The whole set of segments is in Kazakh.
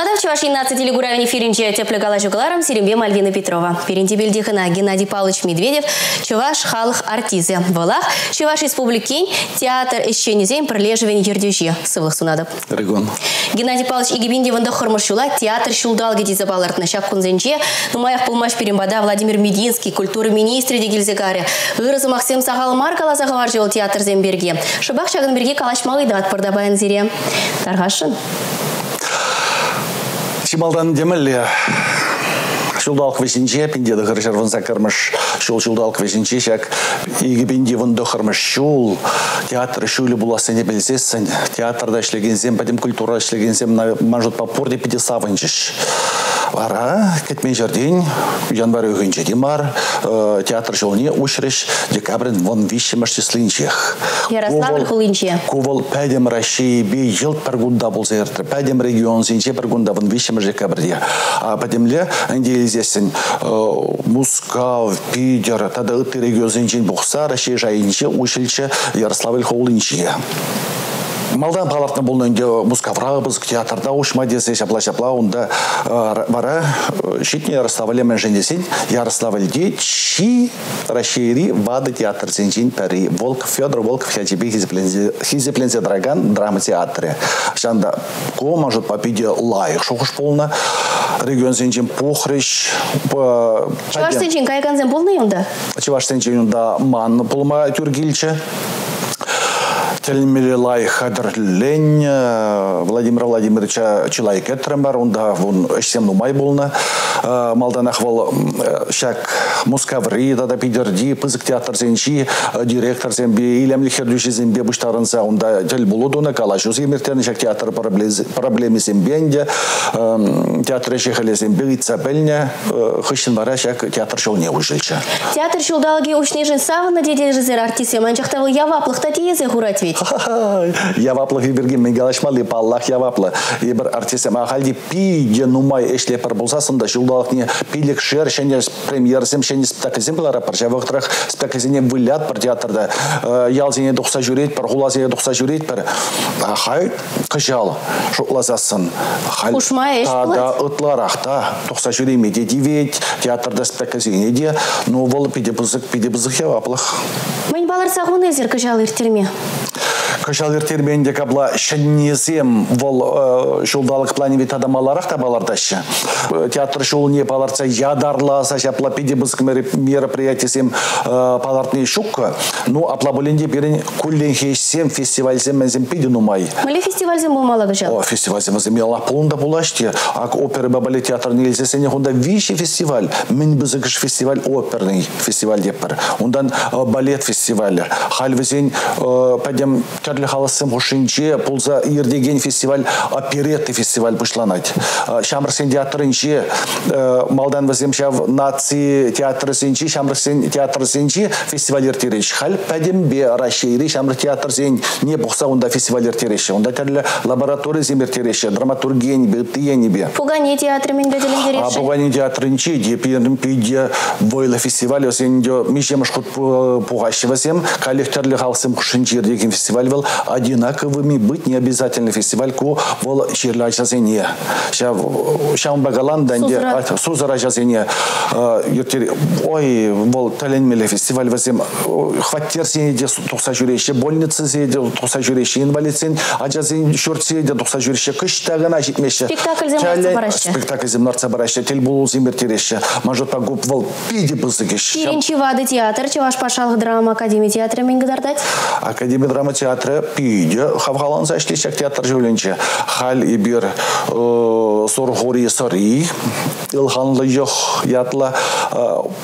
Сылы Сунадов, Чуваш 11 телегуравин эфиринче теплегала жугаларам Серембе Мальвина Петрова. Перенти Бельдихана Геннадий Павлович Медведев, Чуваш Халых Артизы. Волах, Чуваш Республикин, театр ищенезем пролеживен ердюжи. Сылых Сунадов. Регон. Геннадий Павлович Игибинди ванда хормашула театр шулдал гедизе балартна шак кунзенче, нумаях пулмаш перембада Владимир Мединский, культура министры дегильзегаре. Вырызы Максим Сахал Маркала заговар театр земберге. Шыбак шагынберге калашмалы дат пырдабаян зире. Таргашын. Чималдан демелле Шулдалк весенче пиндеді ғыршар вынса кірміш шул шулдалк весенче шак игі пинде вынды қырмыш шул театр шулі буласын не білсесін театрда ішлегенсем пәдем культура ішлегенсем мажут папур деп пиде савынчыш Вара, кетмен жерден, январь өгінче демар, театр жылыне ушреш декабрин вон вишемаш числинчех. Ярославль хулинче. Ковал пәдем России бе жыл пәргунда болса ерті, пәдем регион сенче пәргунда вон вишемаш декабрде. А пәдемле, әнде елзесін Мускав, Питер, тада ыты регион сенчен бұқса, Россия жайынче, ушілче Ярославль хулинче. Малдан палатны бұл нөнде мускаврабыз театрда ушма десе шапла шапла онда бара шитне Ярославле мен женесин Ярославльде чи расшири вады театр сенчин пери Волк Федор Волков хячебе хизеплензе драган драма театре. Шанда ко может попиде лайық шоқыш полна регион сенчин похрыш Чуваш сенчин кайганзен полны онда? Чуваш сенчин онда ман пулма тюргильче Телмирилай Хадрлен Владимир Владимировича Чилай Кетрем бар, онда вон эшсем нумай болна. Малдан ахвал шак Мускаври, да пидерди, пызык театр зенчи, директор зембе, илем лихердюши зембе буштарынса, онда тел булудуна, калашу земертерни шак театр проблемы зембенде, театр шехале зембе, цапельня, хыщен бара шак театр шел не ужильча. Театр шулдалги ушнежен савына деде жызер артисе, манчахтавы яваплых татиезе гурать ведь. Яваплы виберге мегалашмалы паллах яваплы. Ебір артисем ахалди пиде нумай эшлепер болсасында жылдалық не пилік шер шене премьерсем шене спектакльсем бұлара пар жабықтырақ спектакльсене вылят пар театрда. Ялзене дұқса жүрет пар ғулазене дұқса жүрет пар хай шуқлазасын Ушмай эш тада ытларақта дұқса жүреме де дивет театрда спектакльсене де. Ну бол пиде бызық пиде бызық яваплых Мен балар сағуны зер кыжал иртерме. Кышал ертербенде кабла шыннезем вол шулдалық плане вит адамаларақ та балардашы. Театр шул не паларца ядарласа шапла пиде бызк мероприятиесем палартный шукка. Ну, апла боленде берен куллен хейсем фестивальсем мензем пиде нумай. Мали фестивальзем болмала кыжал. О, фестивальсем мензем яла пулында булаште. Ак опера бабале театр нельзесене хунда виши фестиваль. Мен бызыкыш фестиваль оперный фестиваль деппер. Ундан балет фестиваль. Хальвезен падем кәрлі халысым хушинче пулза ердеген фестиваль оперетты фестиваль бушланать. Шамрсен театрынче малдан вазем шав наци театры сенчи шамрсен театр сенчи фестиваль ертереш. Хал падем бе рашейри шамр театр сен не бухса онда фестиваль ертереш. Онда кәрлі лаборатория зем ертереш. Драматургия бе, тия бе. Пугани театры мен беделен А дереші. пугани театрынче депиерим пиде войла фестиваль осен де мишем шхут пугащи вазем коллектерлі халысым хушинче ердеген фестиваль был одинаковыми быть не обязательно фестиваль ку вол чирля жазене. Ша шам багалан данде сузара жазене. Ертер ой вол таленмеле фестиваль вазем хваттер сене де тухса жүреше больница сене тухса жүреше инвалидсен а жазен шуртсе де тухса жүреше кыш тагына житмеше. Спектакль земларца бараще. Спектакль земларца бараще тел булул земертереше. Мажот пагуп вол пиди бызыгеш. Пиринчи вады театр, чеваш пашалых драма академия театра мен гыдардать. Академия драма театры пүйде хавгалан зашлешек театр жүленче. Хал ибир э, соргури сори. Илханлы жоқ ятла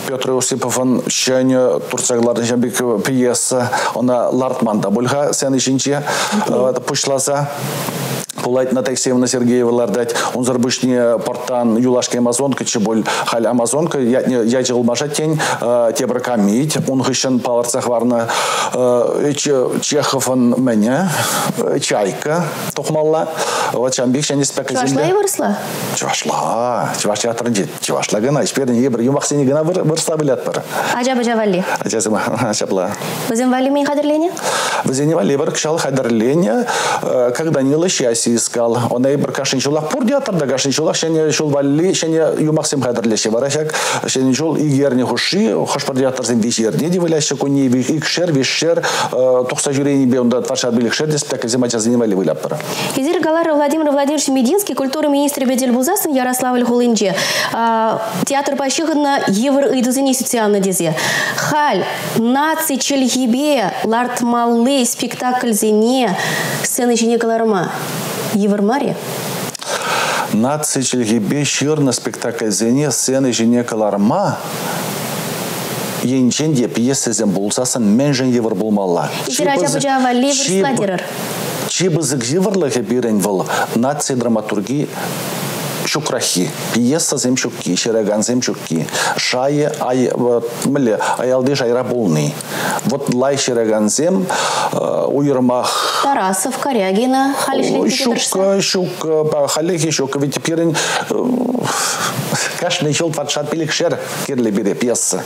Петр Осиповын шәне турцагларды жамбек пьеса. Она Лартманда бульха сен ішінче пушласа. Пулайт на Севна Сергеева дать. Он зарбышне портан юлашка Амазонка чеболь халь Амазонка. Я я жыл маша тень тебра камить. Он хыщен паларцах варна Чеховын мене чайка тохмалла. Вот чамбик шәне Чувашла спектакль. выросла. Чувашла. Чуваш театрын жет. Чувашла гына. Исперден ебір. Юмақсені гына вырста білет бір. Ажаба жавалли. Ачасыма шапла. Бізім вали мен қадірлене? Вазенева лебер кшал хадерлене, как Данила Счастье искал. Он и бір кашин шулах пур театрда кашин шулах шене шул валли шене юмаксим хадрлеше барашак шене шул игерне хуши хош пар театрзен вишерне дивляще куни икшер вишер тохса жюрени бе онда тваша биликшер дес так земача занимали вылап пара. Изир Галар Владимир Владимирович Мединский, культура министр Бедель Бузасын Ярославль Хулинже. Театр пащыгына евр идузени социально дезе. Халь, наци чельгибе, лартмаллы, спектакль зене, сцены жіне каларма. Евр Мария? Наци чельгибе, ширна спектакль зене, сцены жіне каларма енчен де пьесезен болсасын мен жын евр болмалла. Ижирача бұжава ливр сладерер. Чибызык живрлыхе бирен выл наци драматургии шукрахи, пьесазем шукки, шерагансем шукки, шайы, ай, вот, мілі, аялды жайра болны. Вот лай шераганзем, э, уйырмах... Тарасов, Корягина, халишлик, щук шук, халихи, щук ведь перен... каждый жыл патшат пилик шер кирле бире пьеса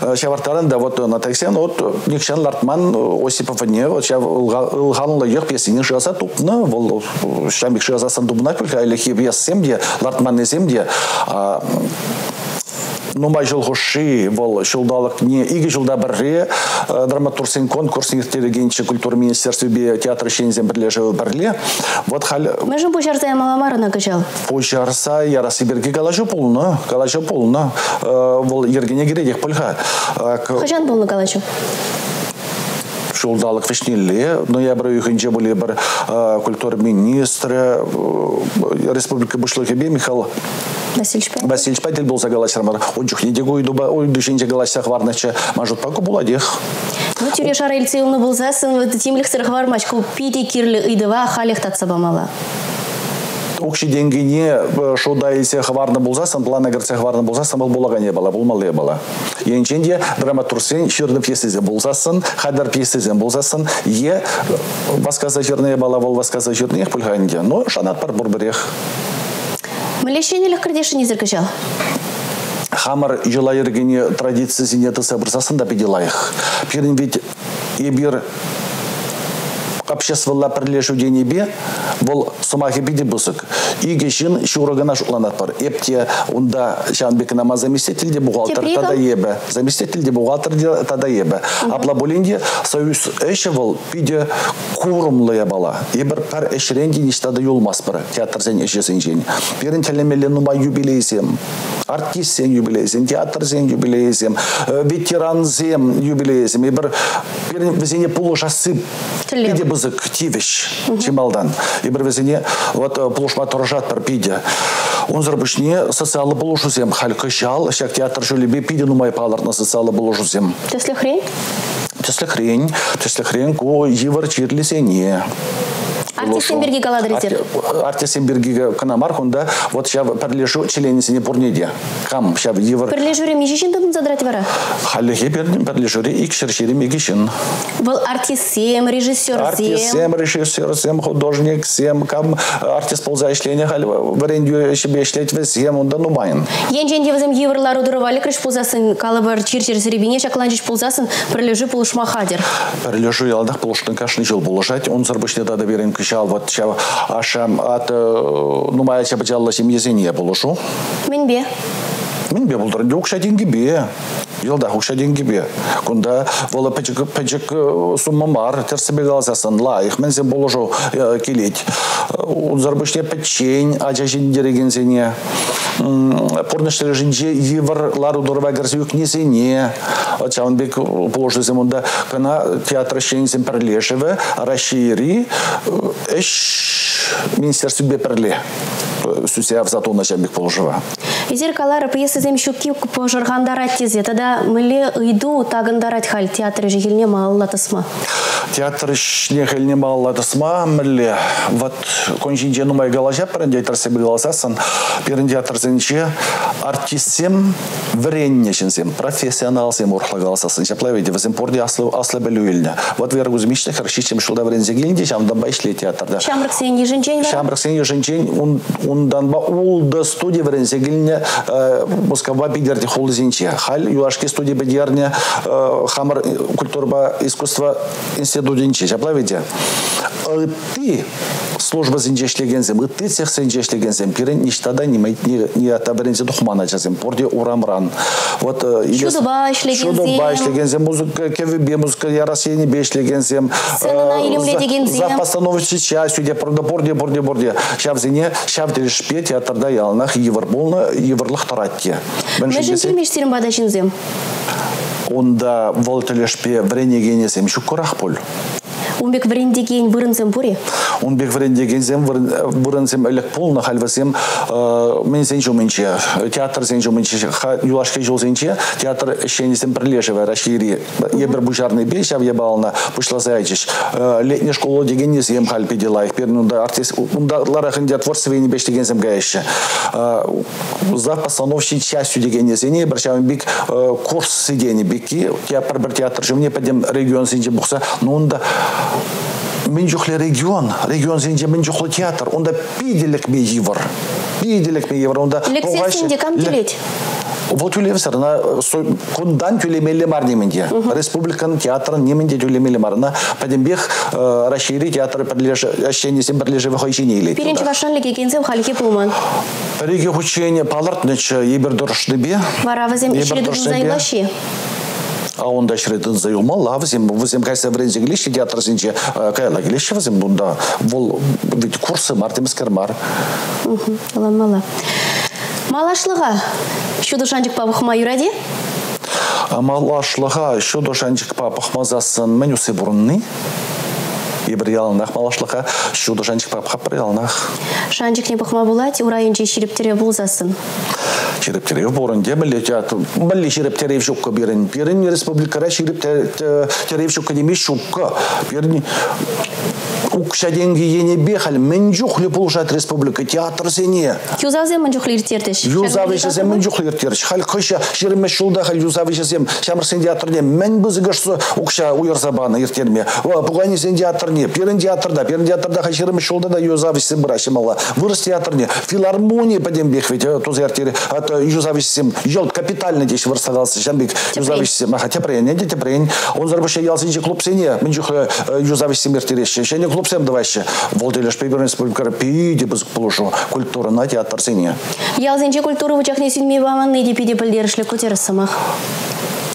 шавартарын да вот на таксен вот никшан лартман осипов не вот шав ылганлы йық пьесini жаза тупна вол шамик жазасын дубна пилка алихи пьесем де лартман несем де нумай жылғышы бұл жылдалық не игі жылда бірре драматурсен конкурс ертелегенші культура министерстве бе театр шензен бірле жылы бірле вот хал Мәжін бұжарса ямаламарына кыжал. Пожарса ярасы берге галажу полна, галажу полна. Бұл ергене кередек пылға. Қыжан болны калачу. Шулдалық вишнелле, ноябрь үйхінже боле бір культура министрі республика бұшлығы бе Михаил Васильевич Пен. Васильевич Патель болса галашармар. Он жүхне де гойду ба, ой дүшенже галашсақ варначы. Мажут паку буладех. Ну, тюре шара илцеуны болсасын, вот тимлих сырых вармач, купиди кирлі ыдыва халих татса бамала. Укши денгене шуда есе хварны болсасын, плана герце хварны болсасын, бұл болага не бала, болмалы бала. Енченде драматурсен шырны пьесезе болсасын, хадар пьесезен болсасын, е васказа жырные бала, вол васказа жырные пульганде. Но шанат пар бурбірех. Мілешенелік кірдешін езір кыжал. Хамар жыла ергене традиция зинеты сабырсасын да педелайық. Пирин ведь ебір обществолла прилежудение бе бол сумахи биде бусык. Иге шин шурагана шукланат бар. Эпте унда шанбек нама заместитель де бухгалтер тада ебе. Заместитель де бухгалтер де тада ебе. Апла болинде союз эше бол биде курумлыя бала. Ебір пар эшренди ништада юлмас бар театр сен эшесен жен берин телемеле нума юбилейсем артист сен юбилейсем театр сен юбилейсем ветеран сен юбилейсем ебір берин везене пулушасы Тілем. биде бызык тивиш чималдан и бір везене вот э, пулушма торжат бір пиде. Он зарбышне социалы булушузем халька шал шак театр жулебе пиде нумай палар на социалы булушузем Теслі хрень? Тесле хрень, тесле хрень ко йывыр чирлисене. Артистен берге каладырезер. Артистен берге канамар хунда вот ща перлешу членисене пурнеде. Кам ща йывыр Бірле жүрем ежешін дұдын задрать вара. халлехе бердім перлешуре ик шершерим егишин. Бұл артист-сем, режиссер-сем. Артистсем, режиссерсем, художниксем, кам артист полза ишление халь варендю себе ишлеть весем, он да нумайын. Енжен девізім еврлар удырывали крыш пулзасын, калыбыр чир-чир зіребине шакланчыш пулзасын, бірлежі пулышма хадер. Перлешу ялдах полуштын кашны жыл булышать, он зарбышне да берем кышал, вот ашам от нумая ча бачалла семьезене булышу. Мен бе. Мен бе булдыр, укша деньги бе. Йылда укша деньги бе. Кунда вола пачык пачык сумма бар, терсебе галасасын лайық, мен сен булышу келет. Зарбышне печень, ача жиндереген сене. Порныштыры жинже евр лару дорва герсе юкнесене. Ача он бек положу земунда кана театр шенсен перлешеве, расшири, эш министерство перле. Сүсе авзатуна бек положува. Изер калары пьеса зем щуки пожаргандарать тезе, тогда мыле ыйду тагындарать халь театры жигелне малла тасма. Театр ішіне хеліне балладысма мілі. Вот конжинже нумай галажа пірінде айтарсы білгаласасын. Бірін театр зенче артистсем вреннешінсем, профессионалсем урхла галасасын. Шаплавейді, візім порде аслы, аслы білу еліне. Вот вергузмишті харшичем шылда врензе келінде, жамдан байшле театрда. Шамрык сен еженчен бар. Шамрак сен еженчен ундан ба улды студия врензе келіне Москва бидерде холы зенче. Халь юашки студия бидерне хамар культура ба искусства институтинче. Шаплавейді. Ты служба зинжешлегензем ытты цех зинжешлегензем пирен ништада не не ата духмана жазем порде урамран вот шудуба ишлегензем шудуба ишлегензем музыка кевбе музыка ярасени бешлегензем сценана илимле дегензем за постановочный частью де порде порде порде порде шавзине шавдел шпе театрда ялнах еврболна еврлых таратте Межин килмеш сирен бада жинзем онда волтелешпе вренегенесем шукурах пол Умбек врендеген вырынсем пури? Умбек врендегенсем вырынсем элек полна хальвасем э, мен сен жумынче театр сен жол театр рашири. Ебер бужарный бешав ебална пушлазайчиш э, летняя школа дегенес ем хальпи дела. Их пернунда артист творчестве беш дегенсем гаеше э, за постановщик частью дегенес не бик курс сидени бики. Театр бір театр падем регион унда мен жухле регион регион зенже мен жухле театр онда пиделек ме евр пиделек ме евр онда лекциясында кам келет. Вот тюлевсер на кундан тюлемеле бар неменде республиканың театрын неменде тюлемеле барына падембех расшири театр прилеж ощенесем прилеже выхойчине или пиринчи вашан леге кенсем халике пулман. Реге учение палартныч ебер дуршныбе варавызем ичредун зайлаши онда шредин заюма лавзим вузим кайса врензе глиши театр синче кайла глиши вузим бунда вол ведь курсы мартимс кермар ламала малашлыга шуду шанчик пабухма юради малашлыга шуду шанчик пабухмазасын менюсы бурунны ибір ялынақ малашлыға шуды жанчик папқа бір ялынақ шанчик не бухма булать урайынче шириптере булзасын шириптерев борынде біле жаты біле шириптерев шукка берін берін республикара шириптерев шукка демей шукка берін укша деньги ене бехал мен жухли пулшат республика театр сене. Юзавзе мен жухли иртертеш юзаве шезем мен жухли иртертеш хал кыша жирме шулда хал юзаве шезем шамыр сен театрне мен бызыгыш укша уйырзабаны иртерме пугани сен театрне перин театрда перин театрда хал жирме шулда да юзаве сен брашимала вырыс театрне филармония падем бехвет туз иртери от юзаве сен жолт капитально деш вырсагалсы шамбик. Юзаве сен хотя прен не дете прен он зарбаша ялсинчи клуб сене. Мен жухли юзаве сен иртереш шене клуб сем давайшы волделеш пейбер республикара пиде біз пулушу культура на театр сене ялзинче культура вучахне синме баманны деп пиде пілдерішлі көтеріс самах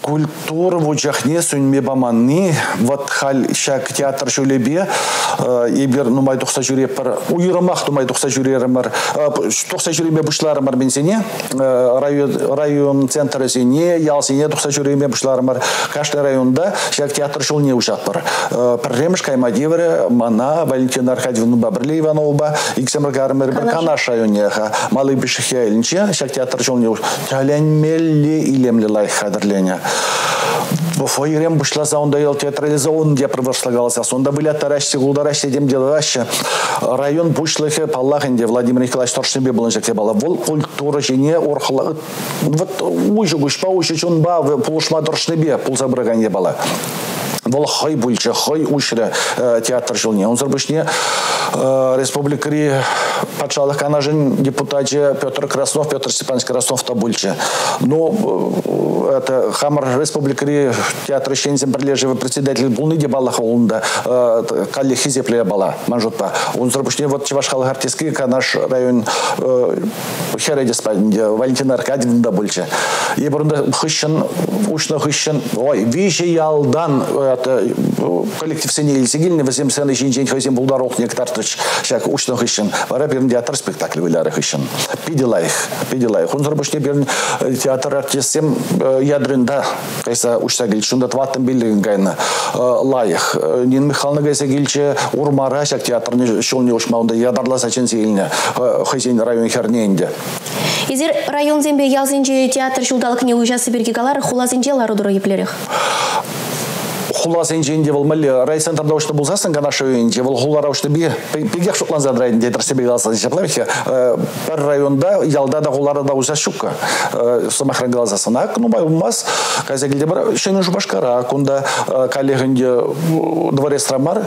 культура в учахне суньме баманны вот халь шак театр шулебе ебер нумай тухса жүреппар уйрымах нумай тухса жүреремер тухса жүреме бушларымар мен сене район центр сене ял сене тухса жүреме бушларымар каждый районда шак театр шул не ушатпар премш каймадевре мана валентина аркадьевна бабрле иванова иксемр гармер канаш районеха малый бишихе илинче шак театр шул не ушатпар илемле лайх хадырлене Фойрем бушласа онда ел театрализован деп провошлагался. Сонда были таращи, гулдаращи, дем делащи. Район бушлыхе паллахенде Владимир Николаевич Торшинбе был инжекте бала. Вол культура жене орхла. Вот уйжу гушпа, уйжу чунба, пулушма Торшинбе, пулзабраганье бала бұл хай бульча хай ушра э, театр жылне он зарбышне э, республикари патшалық канажин депутате Петр Краснов Петр Степанович Краснов та бульча. Ну э, это хамар республикари театр шензем прилежевый председатель булны де бала холунда калли хизепле бала манжутпа. Он зарбышне вот чевашхал артистки канаш район хередеспадинде Валентина Аркадьевна да бульча. И бұрында хыщын ушна хыщын ой виши ялдан это коллектив сене илсигилне весем сене жинжен хозин булдар ох нектар тыч шак учно хышын вара бирин театр спектакль вилары хышын пиделайх пиделайх он зарбышне бирин театр артистем ядрында кайса учта гил шунда тваттым билген гайна. Лайх нин михална гайса гилче урмара шак театрны шулне ушмаунда ядарласа чен сеилне хозин район херненде. Изер район зембе ялзинче театр шулдалык не уйжасы бергегалар хулазинче ларудура еплерих. Хуласын жейінде бұл мәлі райцентрда ұшты болсасын ғана шөйінде бұл хулара ұшты бе пегек шутлан задрайын дедір себе қалса жаплавихе бір районда ялда да хулара да ұза шука сомахран глазасын ак ну бай умас казагилде бір шенін жубашкара кунда коллегінде дворец трамар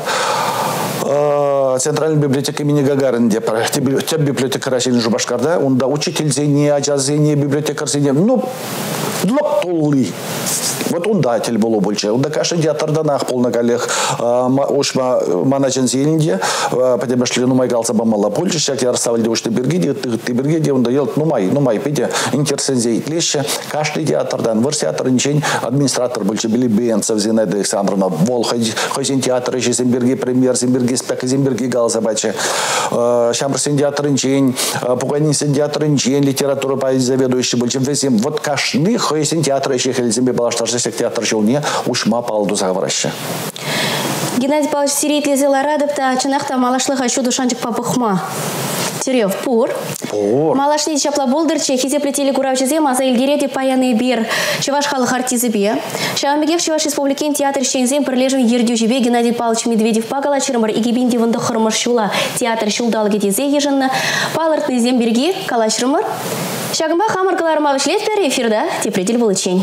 Центральная библиотека имени Гагарин, где те библиотека России Жубашкарда, онда учитель зене, ажаз зене, библиотекар зене, ну, лоп вот удатель было больше. ундатель болу бойынша удакашы диатарданах полнагалех ошма манажен зелінде пәдемешлі нумай қалса бамала польша шәк ярсавалде ты берге де тыгытты берге де унда ел нумай нумай педе интерсензе итлеше кашты театрдан выр театр ничен администратор больше били бенцев зинаида александровна бол хозяин театр еще Зимберги, премьер зимберге спек зимберге галза баче а, шамбр сендиатр ничен а, пуганин сендиатр ничен литература по заведующий больше. Весим вот каждый хозяин театр еще хельзимбе балаштарсы балаштарсек театр жылне ушма палду заговораще. Геннадий Павлович Сиритлезе ларадыпта чынақта малашлыға шу душанчик папықма. Терев пур. Пур. Малашни чапла болдырче, хизе плетели куравчезе, маза илгереде паяны бир. Чеваш халық артизы бе. Шамбегев Чеваш республикен театр шензен бірлежін ердю жебе Геннадий Павлович Медведев пагала чырмыр игибинди вынды хырмыр шула. Театр шулдал кетезе ежынны. Палыртны земберги калашрымыр. Шагымба хамыр каларыма вишлет пер эфирда тепредель булычень.